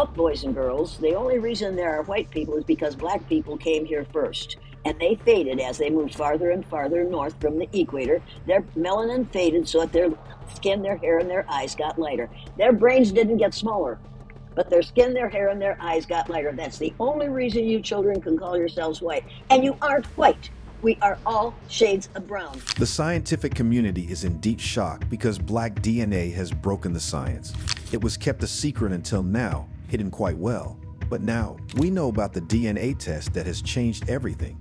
Look, boys and girls, the only reason there are white people is because black people came here first. And they faded as they moved farther and farther north from the equator. Their melanin faded so that their skin, their hair, and their eyes got lighter. Their brains didn't get smaller, but their skin, their hair, and their eyes got lighter. That's the only reason you children can call yourselves white. And you aren't white. We are all shades of brown. The scientific community is in deep shock because black DNA has broken the science. It was kept a secret until now, hidden quite well. But now, we know about the DNA test that has changed everything.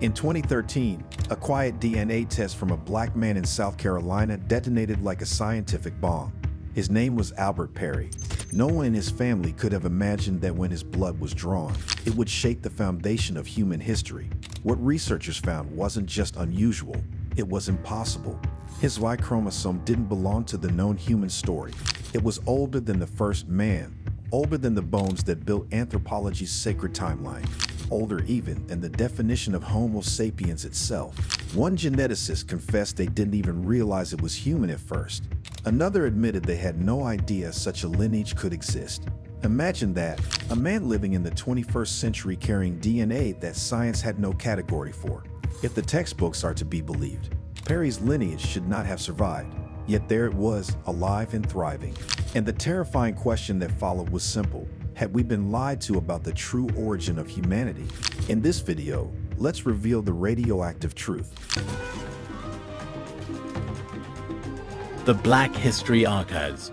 In 2013, a quiet DNA test from a black man in South Carolina detonated like a scientific bomb. His name was Albert Perry. No one in his family could have imagined that when his blood was drawn, it would shake the foundation of human history. What researchers found wasn't just unusual, it was impossible. His Y chromosome didn't belong to the known human story. It was older than the first man, older than the bones that built anthropology's sacred timeline, older even than the definition of Homo sapiens itself. One geneticist confessed they didn't even realize it was human at first. Another admitted they had no idea such a lineage could exist. Imagine that, a man living in the 21st century carrying DNA that science had no category for. If the textbooks are to be believed, Perry's lineage should not have survived. Yet there it was, alive and thriving. And the terrifying question that followed was simple. Had we been lied to about the true origin of humanity? In this video, let's reveal the radioactive truth. The Black History Archives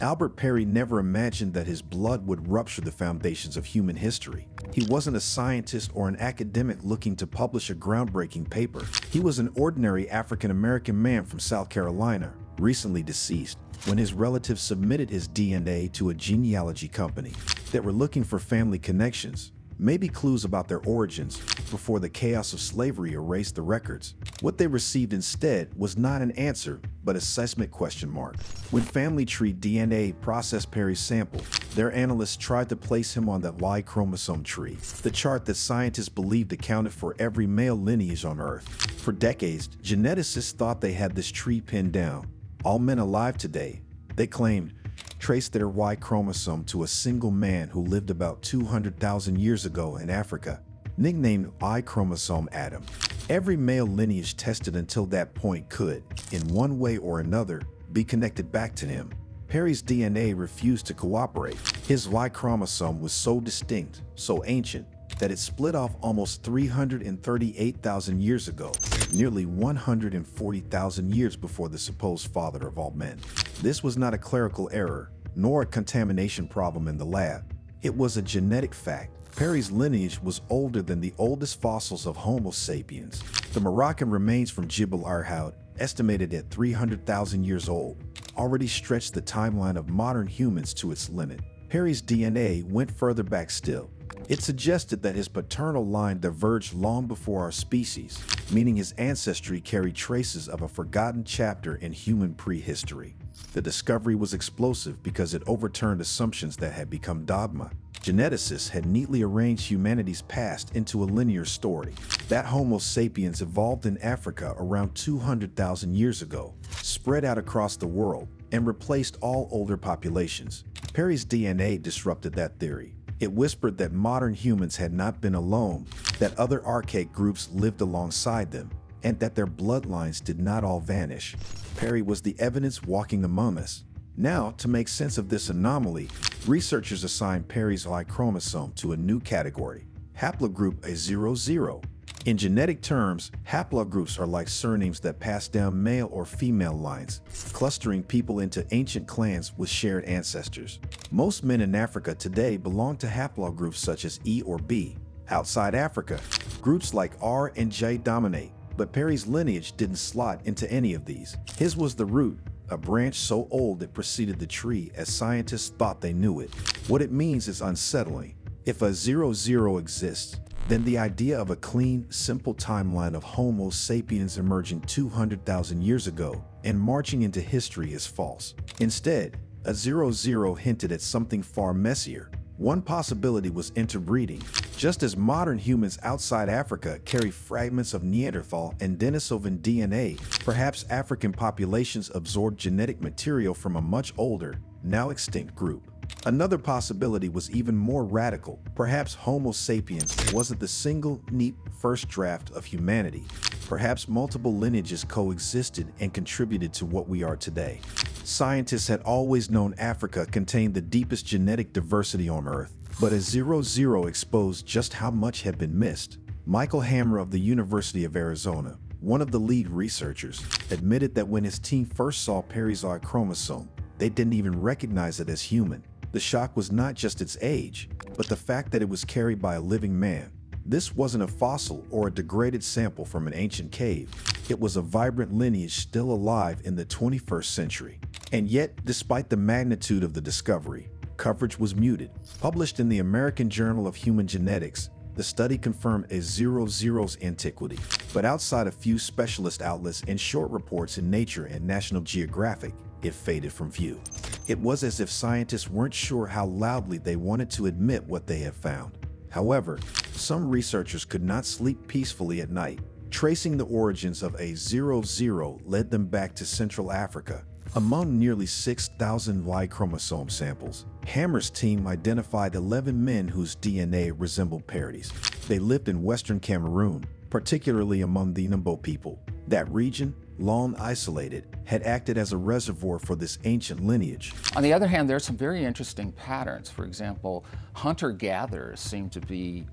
Albert Perry never imagined that his blood would rupture the foundations of human history. He wasn't a scientist or an academic looking to publish a groundbreaking paper. He was an ordinary African-American man from South Carolina, recently deceased, when his relatives submitted his DNA to a genealogy company that were looking for family connections maybe clues about their origins before the chaos of slavery erased the records. What they received instead was not an answer, but a seismic question mark. When Family Tree DNA processed Perry's sample, their analysts tried to place him on that Y chromosome tree, the chart that scientists believed accounted for every male lineage on Earth. For decades, geneticists thought they had this tree pinned down. All men alive today, they claimed, traced their Y chromosome to a single man who lived about 200,000 years ago in Africa, nicknamed Y chromosome Adam. Every male lineage tested until that point could, in one way or another, be connected back to him. Perry's DNA refused to cooperate. His Y chromosome was so distinct, so ancient, that it split off almost 338,000 years ago, nearly 140,000 years before the supposed father of all men. This was not a clerical error, nor a contamination problem in the lab. It was a genetic fact. Perry's lineage was older than the oldest fossils of Homo sapiens. The Moroccan remains from Jebel Irhoud, estimated at 300,000 years old, already stretched the timeline of modern humans to its limit. Perry's DNA went further back still, it suggested that his paternal line diverged long before our species, meaning his ancestry carried traces of a forgotten chapter in human prehistory. The discovery was explosive because it overturned assumptions that had become dogma. Geneticists had neatly arranged humanity's past into a linear story. That Homo sapiens evolved in Africa around 200,000 years ago, spread out across the world, and replaced all older populations. Perry's DNA disrupted that theory. It whispered that modern humans had not been alone, that other archaic groups lived alongside them, and that their bloodlines did not all vanish. Perry was the evidence walking among us. Now, to make sense of this anomaly, researchers assigned Perry's Y chromosome to a new category, haplogroup A00, in genetic terms, haplogroups are like surnames that pass down male or female lines, clustering people into ancient clans with shared ancestors. Most men in Africa today belong to haplogroups such as E or B. Outside Africa, groups like R and J dominate, but Perry's lineage didn't slot into any of these. His was the root, a branch so old it preceded the tree as scientists thought they knew it. What it means is unsettling. If a 00 exists, then the idea of a clean, simple timeline of Homo sapiens emerging 200,000 years ago and marching into history is false. Instead, a 00 hinted at something far messier. One possibility was interbreeding. Just as modern humans outside Africa carry fragments of Neanderthal and Denisovan DNA, perhaps African populations absorbed genetic material from a much older, now extinct group. Another possibility was even more radical. Perhaps Homo sapiens wasn't the single, neat first draft of humanity. Perhaps multiple lineages coexisted and contributed to what we are today. Scientists had always known Africa contained the deepest genetic diversity on Earth, but as Zero Zero exposed just how much had been missed, Michael Hammer of the University of Arizona, one of the lead researchers, admitted that when his team first saw Perry's Y chromosome, they didn't even recognize it as human. The shock was not just its age, but the fact that it was carried by a living man. This wasn't a fossil or a degraded sample from an ancient cave. It was a vibrant lineage still alive in the 21st century. And yet, despite the magnitude of the discovery, coverage was muted. Published in the American Journal of Human Genetics, the study confirmed a zero zero's antiquity. But outside a few specialist outlets and short reports in Nature and National Geographic, it faded from view. It was as if scientists weren't sure how loudly they wanted to admit what they had found. However, some researchers could not sleep peacefully at night. Tracing the origins of a 00 led them back to Central Africa. Among nearly 6,000 Y chromosome samples, Hammer's team identified 11 men whose DNA resembled Perry's. They lived in western Cameroon, particularly among the Mbo people. That region long isolated, had acted as a reservoir for this ancient lineage. On the other hand, there are some very interesting patterns. For example, hunter-gatherers seem to be,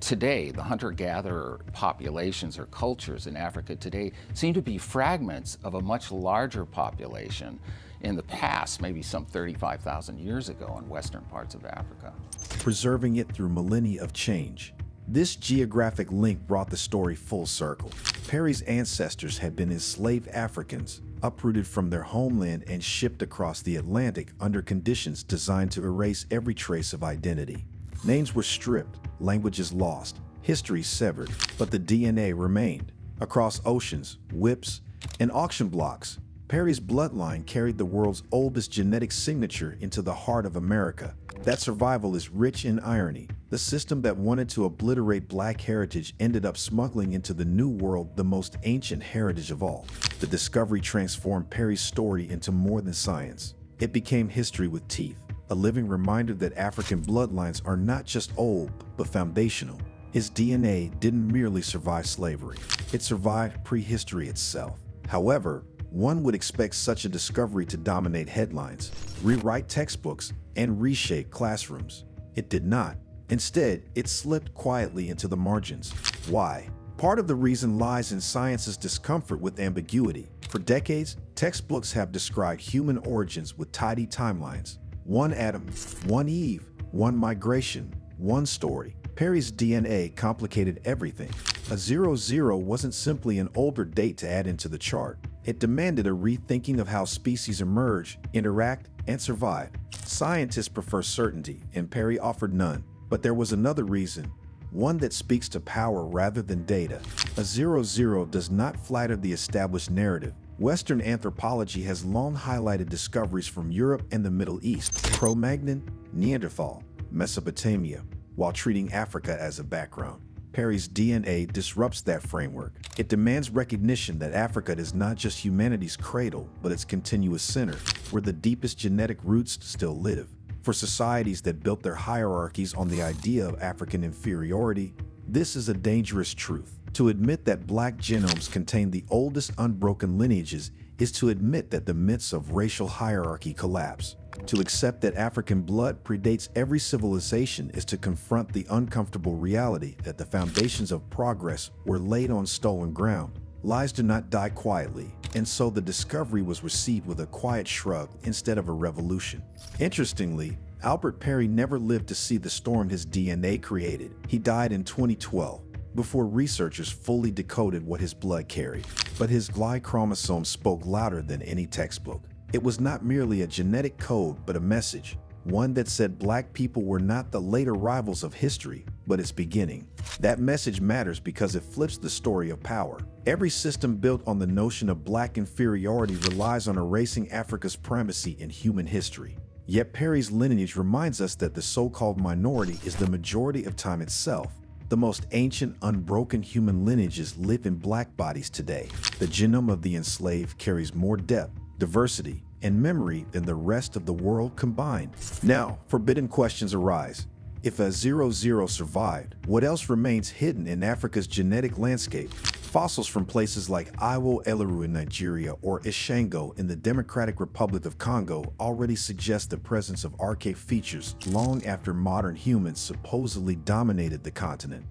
today, the hunter-gatherer populations or cultures in Africa today seem to be fragments of a much larger population in the past, maybe some 35,000 years ago in western parts of Africa. Preserving it through millennia of change. This geographic link brought the story full circle. Perry's ancestors had been enslaved Africans, uprooted from their homeland and shipped across the Atlantic under conditions designed to erase every trace of identity. Names were stripped, languages lost, history severed, but the DNA remained. Across oceans, whips, and auction blocks, Perry's bloodline carried the world's oldest genetic signature into the heart of America. That survival is rich in irony. The system that wanted to obliterate black heritage ended up smuggling into the New World the most ancient heritage of all. The discovery transformed Perry's story into more than science. It became history with teeth, a living reminder that African bloodlines are not just old, but foundational. His DNA didn't merely survive slavery, it survived prehistory itself. However, one would expect such a discovery to dominate headlines, rewrite textbooks, and reshape classrooms. It did not. Instead, it slipped quietly into the margins. Why? Part of the reason lies in science's discomfort with ambiguity. For decades, textbooks have described human origins with tidy timelines. One Adam, one Eve, one migration, one story. Perry's DNA complicated everything. A zero-zero wasn't simply an older date to add into the chart. It demanded a rethinking of how species emerge, interact, and survive. Scientists prefer certainty, and Perry offered none. But there was another reason, one that speaks to power rather than data. A zero-zero does not flatter the established narrative. Western anthropology has long highlighted discoveries from Europe and the Middle East, Cro-Magnon, Neanderthal, Mesopotamia, while treating Africa as a background. Perry's DNA disrupts that framework. It demands recognition that Africa is not just humanity's cradle, but its continuous center, where the deepest genetic roots still live. For societies that built their hierarchies on the idea of African inferiority, this is a dangerous truth. To admit that black genomes contain the oldest unbroken lineages is to admit that the myths of racial hierarchy collapse. To accept that African blood predates every civilization is to confront the uncomfortable reality that the foundations of progress were laid on stolen ground. Lies do not die quietly, and so the discovery was received with a quiet shrug instead of a revolution. Interestingly, Albert Perry never lived to see the storm his DNA created. He died in 2012, before researchers fully decoded what his blood carried. But his Y chromosome spoke louder than any textbook. It was not merely a genetic code, but a message, one that said black people were not the later rivals of history, but its beginning. That message matters because it flips the story of power. Every system built on the notion of black inferiority relies on erasing Africa's primacy in human history. Yet Perry's lineage reminds us that the so-called minority is the majority of time itself. The most ancient, unbroken human lineages live in black bodies today. The genome of the enslaved carries more depth, diversity, and memory than the rest of the world combined. Now, forbidden questions arise. If a 00 survived, what else remains hidden in Africa's genetic landscape? Fossils from places like Iwo Eleru in Nigeria or Ishango in the Democratic Republic of Congo already suggest the presence of archaic features long after modern humans supposedly dominated the continent.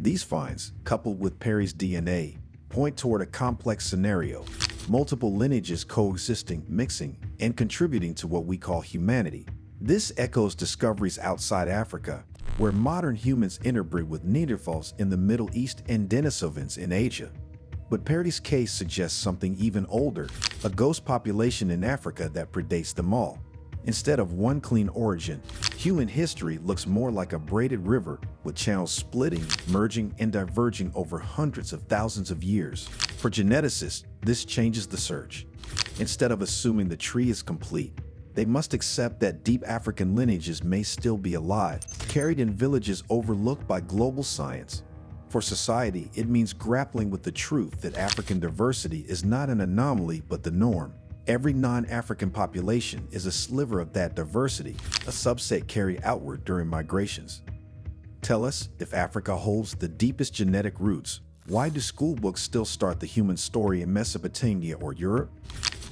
These finds, coupled with Perry's DNA, point toward a complex scenario, multiple lineages coexisting, mixing, and contributing to what we call humanity. This echoes discoveries outside Africa, where modern humans interbreed with Neanderthals in the Middle East and Denisovans in Asia. But Perry's case suggests something even older, a ghost population in Africa that predates them all. Instead of one clean origin, human history looks more like a braided river with channels splitting, merging, and diverging over hundreds of thousands of years. For geneticists, this changes the search. Instead of assuming the tree is complete, they must accept that deep African lineages may still be alive, carried in villages overlooked by global science. For society, it means grappling with the truth that African diversity is not an anomaly but the norm. Every non-African population is a sliver of that diversity, a subset carried outward during migrations. Tell us, if Africa holds the deepest genetic roots, why do school books still start the human story in Mesopotamia or Europe?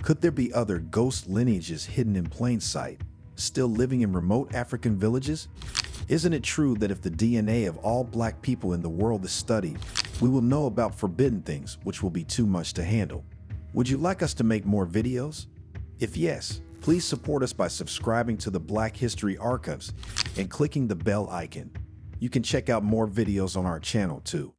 Could there be other ghost lineages hidden in plain sight, still living in remote African villages? Isn't it true that if the DNA of all black people in the world is studied, we will know about forbidden things which will be too much to handle? Would you like us to make more videos? If yes, please support us by subscribing to the Black History Archives and clicking the bell icon. You can check out more videos on our channel too.